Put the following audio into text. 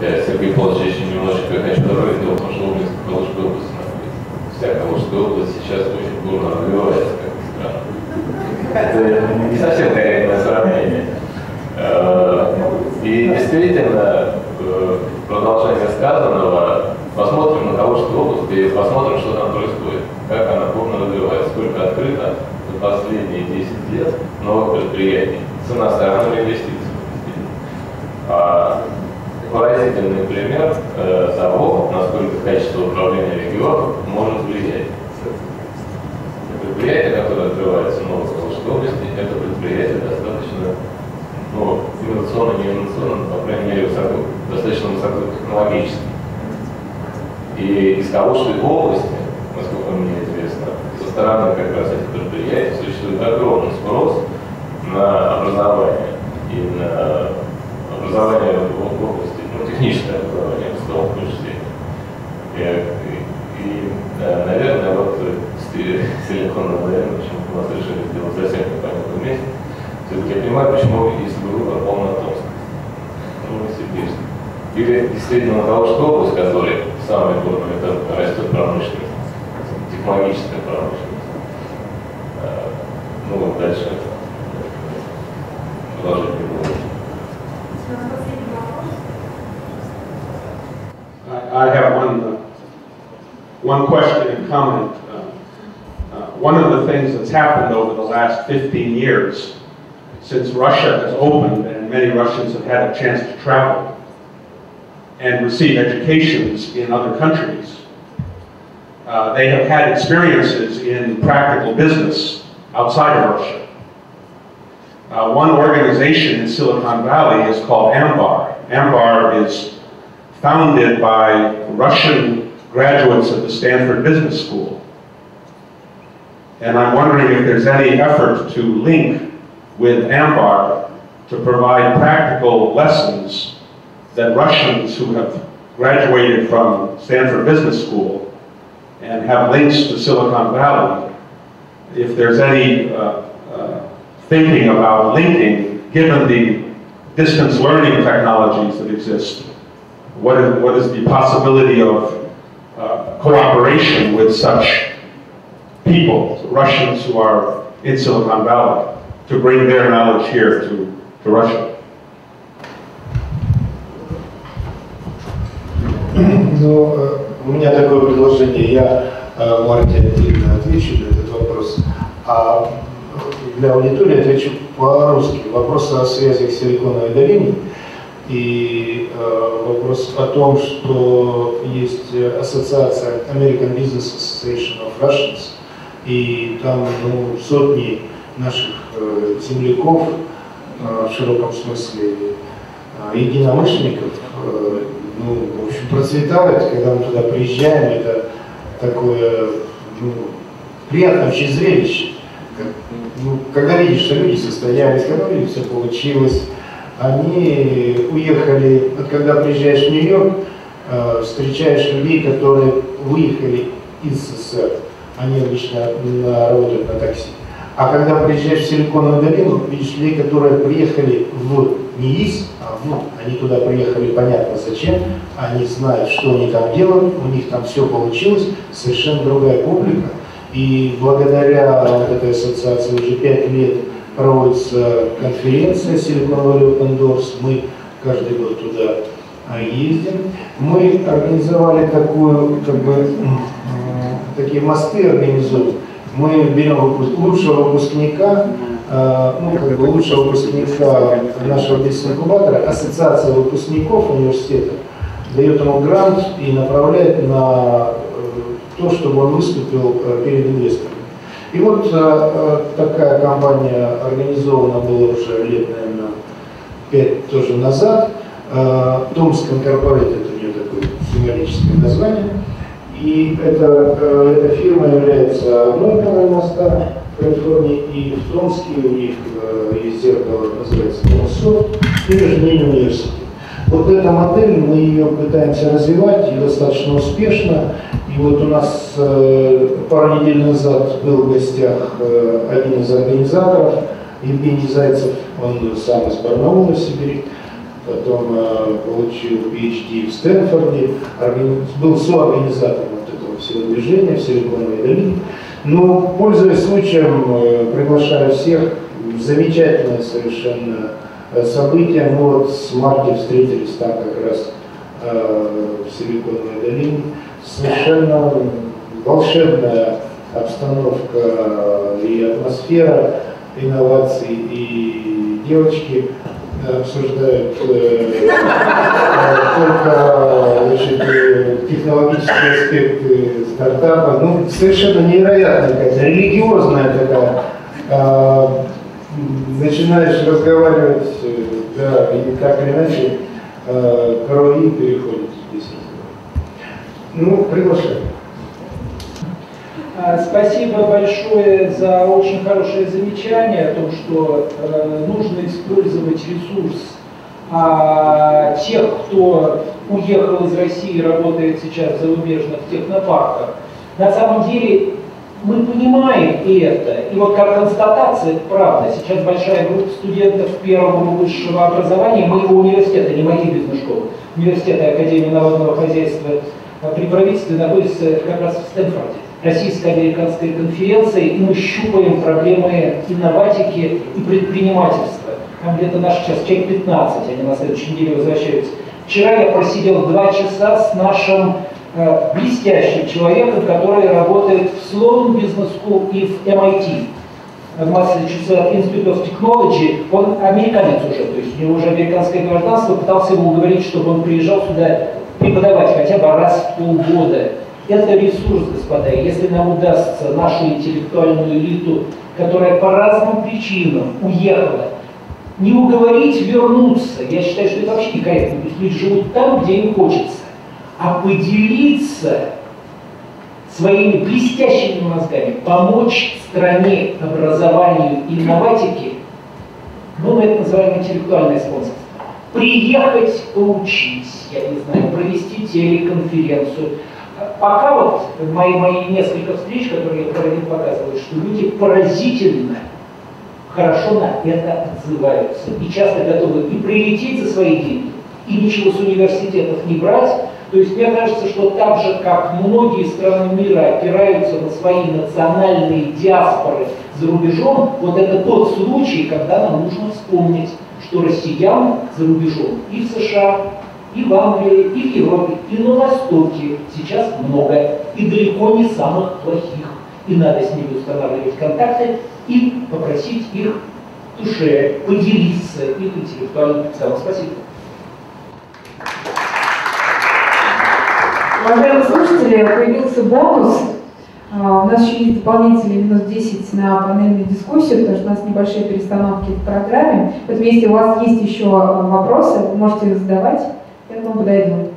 Я, Сергей Павлович, еще немножечко хочу добавить. В том, что Обнинск – Калужская область находится. Вся Калужская область сейчас очень бурно развивается, как ни странно. Это не совсем корректное сравнение. Э, И действительно, э, продолжение сказанного, посмотрим на Калужскую область и посмотрим, что там происходит, как она бурно развивается, сколько открыто за последние 10 лет новых предприятий с иностранными инвестициями. А поразительный пример э, того, насколько качество управления регионом может влиять. Предприятие, которое открывается в Новой Калужской области, это предприятие достаточно, ну, инновационно, не инновационно, но, по крайней мере, высоко, достаточно высокотехнологически. И из Калужской области, насколько мне известно, со стороны как раз этих предприятий существует огромный спрос на образование и на образование в в области, ну, техническое образование, в том числе. И, и, да, наверное, вот с Силиконовым Валерьевым, почему у нас решили сделать совсем непонятном месте, все-таки я понимаю, почему, если бы выбор пал на Томск, ну, Новосибирск. Или действительно Калужская область, которая самый бурный это растет промышленность, технологическая промышленность. А, Ну, вот дальше I, I have one, uh, one question and comment. Uh, uh, one of the things that's happened over the last 15 years since Russia has opened and many Russians have had a chance to travel and receive educations in other countries, uh, they have had experiences in practical business outside of Russia. Uh, One organization in Silicon Valley is called AMBAR. AMBAR is founded by Russian graduates of the Stanford Business School. And I'm wondering if there's any effort to link with AMBAR to provide practical lessons that Russians who have graduated from Stanford Business School and have links to Silicon Valley, if there's any uh, thinking about linking, given the distance learning technologies that exist, what is, what is the possibility of uh, cooperation with such people, Russians who are in Silicon Valley, to bring their knowledge here to, to Russia? Ну, э, у меня такое предложение. Я э, Марте отдельно отвечу на этот вопрос. А для аудитории отвечу по-русски. Вопрос о связях Силиконовой долиной и э, вопрос о том, что есть ассоциация American Business Association of Russians, и там ну, сотни наших э, земляков э, в широком смысле э, единомышленников, э, ну, в общем, процветают, когда мы туда приезжаем, это такое ну, приятное очень зрелище. Ну, когда видишь, что люди состоялись, когда у все получилось, они уехали, вот когда приезжаешь в Нью-Йорк, э, встречаешь людей, которые выехали из СССР, они обычно работают на такси. А когда приезжаешь в Силиконовую долину, видишь людей, которые приехали в не из, а в, они туда приехали понятно зачем, они знают, что они там делают, у них там все получилось, совершенно другая публика. И благодаря вот этой ассоциации уже пять лет проводится конференция Silicon Valley Open Doors. Мы каждый год туда а, ездим. Мы организовали такую, как бы, такие мосты организуем. Мы берем лучшего выпускника, э, ну, как бы лучшего выпускника нашего бизнес-инкубатора, ассоциация выпускников университета, дает ему грант и направляет на то, чтобы он выступил э, перед инвесторами. И вот э, э, такая кампания организована была уже лет, наверное, пять тоже назад. Э, Томск Инкорпорейт, это у нее такое символическое название. И эта, эта фирма является одной новой моста в Калифорнии, и в Томске у них есть зеркало, называется Томсофт, и между ними университет. Вот эта модель, мы ее пытаемся развивать, и достаточно успешно. Вот у нас э, пару недель назад был в гостях э, один из организаторов Евгений Зайцев, он сам из Барнаула, Сибири, потом э, получил PhD в Стэнфорде, органи- был соорганизатором вот этого всего движения в Силиконовой долине. Но, пользуясь случаем, э, приглашаю всех, замечательное совершенно э, событие. Мы вот с Марти встретились там как раз э, в Силиконовой долине. Совершенно волшебная обстановка и атмосфера инноваций, и девочки обсуждают э, только значит, технологические аспекты стартапа. Ну, совершенно невероятная какая-то, религиозная такая. Э, начинаешь разговаривать, э, да, и так или иначе э, крови переходит здесь. Ну, приглашаю. А, Спасибо большое за очень хорошее замечание о том, что э, нужно использовать ресурс а, тех, кто уехал из России и работает сейчас в зарубежных технопарках. На самом деле мы понимаем это. И вот как констатация, это правда. Сейчас большая группа студентов первого высшего образования моего университета, не моей бизнес-школы, университета Академии народного хозяйства при правительстве находится как раз в Стэнфорде российско-американской конференции, и мы щупаем проблемы инноватики и предпринимательства. Там где-то наш сейчас человек 15, они на следующей неделе возвращаются. Вчера я просидел два часа с нашим э, блестящим человеком, который работает в Sloan Business School и в MIT. Massachusetts Institute of Technology, он американец уже, то есть у него уже американское гражданство, пытался его уговорить, чтобы он приезжал сюда преподавать хотя бы раз в полгода. Это ресурс, господа. Если нам удастся нашу интеллектуальную элиту, которая по разным причинам уехала, не уговорить вернуться, я считаю, что это вообще некорректно. Пусть люди живут там, где им хочется. А поделиться своими блестящими мозгами, помочь стране, образованию и инноватике, ну, мы это называем интеллектуальное спонсорство. Приехать поучить, я не знаю, провести телеконференцию. Пока вот мои, мои несколько встреч, которые я проводил, показывают, что люди поразительно хорошо на это отзываются и часто готовы и прилететь за свои деньги, и ничего с университетов не брать. То есть мне кажется, что так же, как многие страны мира опираются на свои национальные диаспоры за рубежом, вот это тот случай, когда нам нужно вспомнить, что россиян за рубежом и в США, и в Англии, и в Европе, и на Востоке сейчас много, и далеко не самых плохих. И надо с ними устанавливать контакты и попросить их душе поделиться их интеллектуальным потенциалом. Спасибо. Уважаемые слушатели, появился бонус. А, У нас еще есть дополнительные минут 10 на панельную дискуссию, потому что у нас небольшие перестановки в программе. Поэтому если у вас есть еще вопросы, вы можете задавать, candomblé, não.